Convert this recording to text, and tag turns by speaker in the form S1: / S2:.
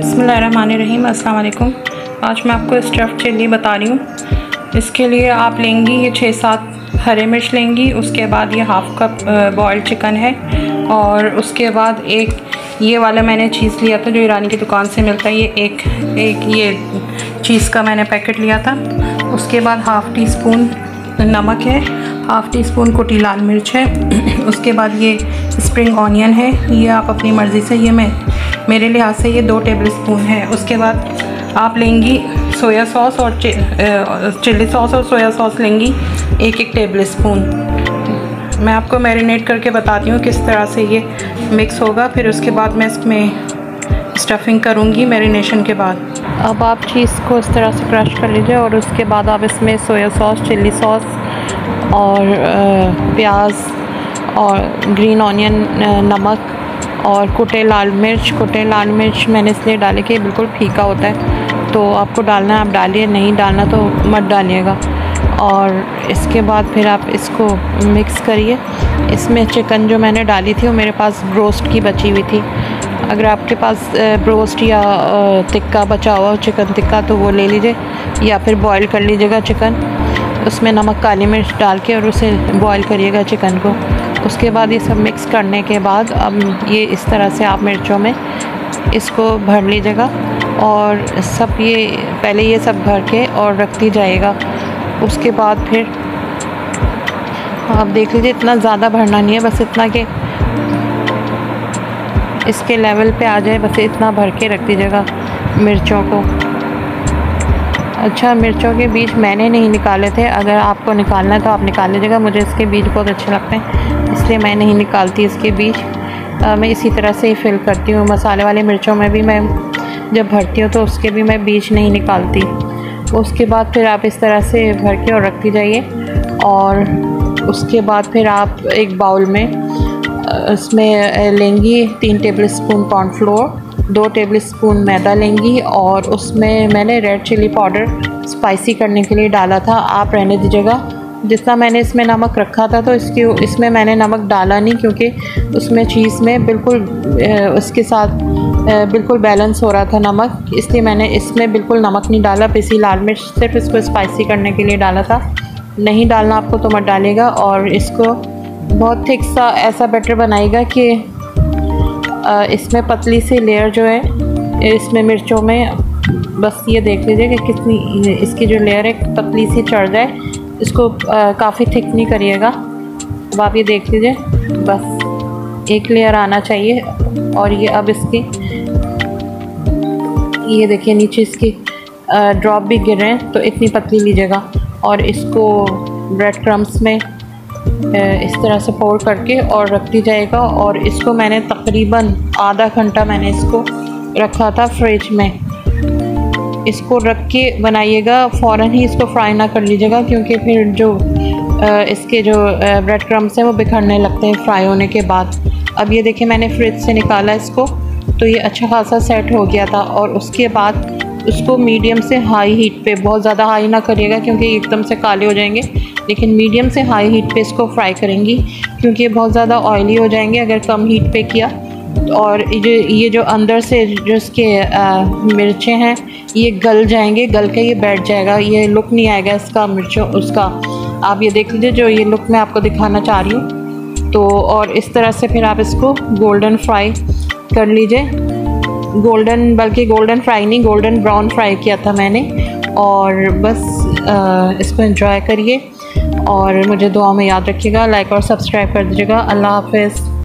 S1: बसमीम अल्लाम आज मैं आपको स्टफ़ चिल्ली बता रही हूँ। इसके लिए आप लेंगी ये छः सात हरे मिर्च लेंगी, उसके बाद ये हाफ़ कप बॉयल्ड चिकन है। और उसके बाद एक, ये वाला मैंने चीज़ लिया था जो ईरानी की दुकान से मिलता है, ये एक एक ये चीज़ का मैंने पैकेट लिया था। उसके बाद हाफ़ टी स्पून नमक है, हाफ़ टी स्पून कोटी लाल मिर्च है। उसके बाद ये स्प्रिंग ऑनियन है, ये आप अपनी मर्ज़ी से, ये मैं मेरे लिहाज से ये दो टेबल स्पून है। उसके बाद आप लेंगी सोया सॉस और चिल्ली सॉस और सोया सॉस लेंगी एक एक टेबल स्पून मैं आपको मैरिनेट करके बताती हूँ किस तरह से ये मिक्स होगा। फिर उसके बाद मैं इसमें स्टफिंग करूँगी मैरिनेशन के बाद। अब आप चीज़ को इस तरह से क्रश कर लीजिए और उसके बाद आप इसमें सोया सॉस चिल्ली सॉस और प्याज और ग्रीन ऑनियन नमक और कुटे लाल मिर्च, कुटे लाल मिर्च मैंने इसलिए डाले कि बिल्कुल फीका होता है। तो आपको डालना है, आप डालिए, नहीं डालना तो मत डालिएगा। और इसके बाद फिर आप इसको मिक्स करिए। इसमें चिकन जो मैंने डाली थी वो मेरे पास ब्रोस्ट की बची हुई थी। अगर आपके पास ब्रोस्ट या टिक्का बचा हुआ चिकन टिक्का तो वो ले लीजिए। या फिर बॉईल कर लीजिएगा चिकन। उसमें नमक, काली मिर्च डाल के और उसे बॉईल करिएगा चिकन को। उसके बाद ये सब मिक्स करने के बाद अब ये इस तरह से आप मिर्चों में इसको भर लीजिएगा और सब ये, पहले ये सब भर के और रख दी जाएगा। उसके बाद फिर आप देख लीजिए, इतना ज़्यादा भरना नहीं है, बस इतना कि इसके लेवल पे आ जाए, बस इतना भर के रख दीजिएगा मिर्चों को। अच्छा मिर्चों के बीज मैंने नहीं निकाले थे, अगर आपको निकालना है तो आप निकाल लीजिएगा, मुझे इसके बीज बहुत अच्छे लगते हैं। इसलिए मैं नहीं निकालती इसके बीज। आ, मैं इसी तरह से ही फिल करती हूँ। मसाले वाली मिर्चों में भी मैं जब भरती हूँ तो उसके भी मैं बीज नहीं निकालती। उसके बाद फिर आप इस तरह से भर के और रखती जाइए और उसके बाद फिर आप एक बाउल में इसमें लेंगी तीन टेबल स्पून कॉर्नफ्लोर दो टेबल स्पून मैदा लेंगी और उसमें मैंने रेड चिली पाउडर स्पाइसी करने के लिए डाला था। आप रहने दीजिएगा। जितना मैंने इसमें नमक रखा था तो इसके, इसमें मैंने नमक डाला नहीं क्योंकि उसमें चीज़ में बिल्कुल उसके साथ बिल्कुल बैलेंस हो रहा था नमक। इसलिए मैंने इसमें बिल्कुल नमक नहीं डाला। पिसी लाल मिर्च सिर्फ़ इसको स्पाइसी करने के लिए डाला था। नहीं डालना आपको तो मत डालेगा और इसको बहुत थिक सा ऐसा बैटर बनाएगा कि इसमें पतली सी लेयर जो है, इसमें मिर्चों में, बस ये देख लीजिए कि कितनी, इसकी जो लेयर है, पतली सी चढ़ जाए। इसको काफ़ी थिक नहीं करिएगा। अब आप ये देख लीजिए, बस एक लेयर आना चाहिए। और ये अब इसकी, ये देखिए नीचे इसकी ड्रॉप भी गिर रहे हैं तो इतनी पतली लीजिएगा। और इसको ब्रेड क्रम्स में इस तरह से पोर करके और रख दी जाएगा और इसको मैंने तकरीबन आधा घंटा मैंने इसको रखा था फ्रिज में। इसको रख के बनाइएगा फ़ौर ही इसको फ्राई ना कर लीजिएगा, क्योंकि फिर जो इसके जो ब्रेड क्रम्स हैं वो बिखरने लगते हैं फ्राई होने के बाद। अब ये देखिए, मैंने फ्रिज से निकाला इसको तो ये अच्छा खासा सेट हो गया था और उसके बाद उसको मीडियम से हाई हीट पे, बहुत ज़्यादा हाई ना करिएगा, क्योंकि एकदम से काले हो जाएँगे, लेकिन मीडियम से हाई हीट पे इसको फ्राई करेंगी, क्योंकि ये बहुत ज़्यादा ऑयली हो जाएँगे अगर कम हीट पे किया। और ये ये जो अंदर से जो इसके मिर्चें हैं ये गल जाएँगे गल के ये बैठ जाएगा ये लुक नहीं आएगा इसका मिर्चों उसका। आप ये देख लीजिए जो ये लुक मैं आपको दिखाना चाह रही हूँ। तो और इस तरह से फिर आप इसको गोल्डन फ्राई कर लीजिए। गोल्डन बल्कि गोल्डन फ्राई नहीं गोल्डन ब्राउन फ्राई किया था मैंने। और बस आ, इसको एंजॉय करिए। और मुझे दुआ में याद रखिएगा लाइक और सब्सक्राइब कर दीजिएगा। अल्लाह हाफिज़।